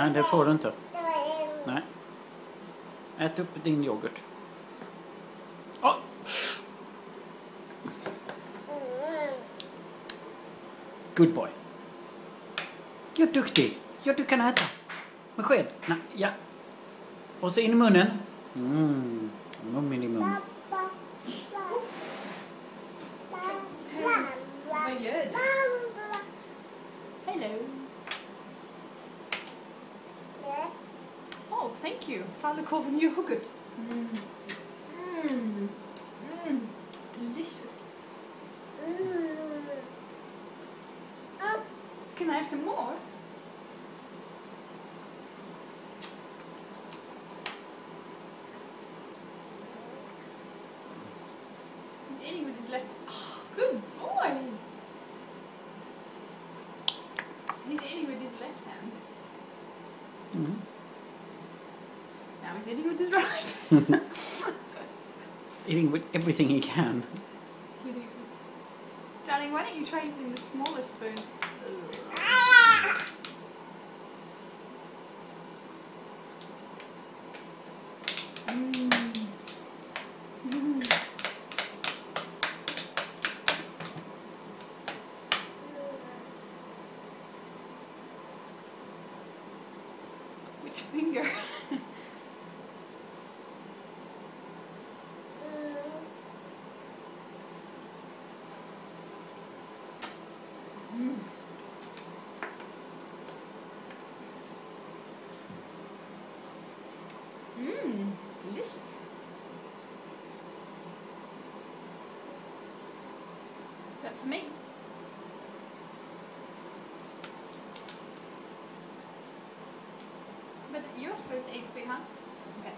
Nej, det får du inte. Nej. Ät upp din yoghurt. Oh! Good boy. You're duktig. Ja, du kan äta. Med sked. Nej, ja. Och så in i munnen. Mm. Mummin i munnen. Hello. Oh, thank you. Falukorven yoghurt. Mm. Mm. Mm. Delicious. Can I have some more? He's eating with his left. Oh, good boy. He's eating with his left hand. Mm. Now he's eating with his right. He's eating with everything he can. Darling, why don't you try using the smaller spoon? Mm. Mm. Which finger? That for me? But you're supposed to eat, sweetheart. Okay.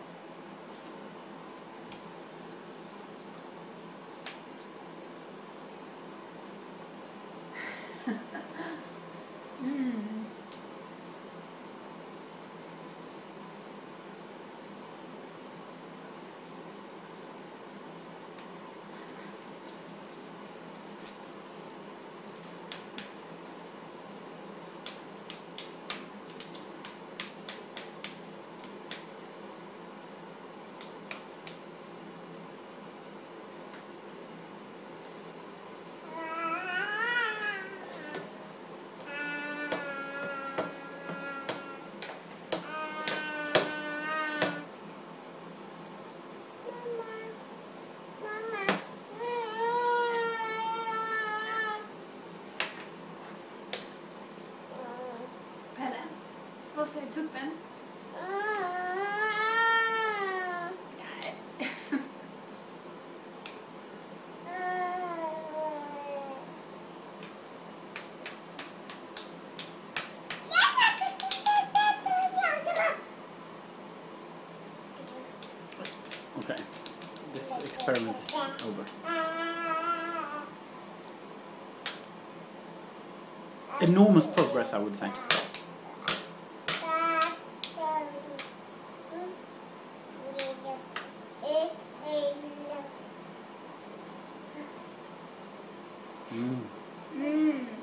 Okay. This experiment is over. Enormous progress, I would say. 음. 음.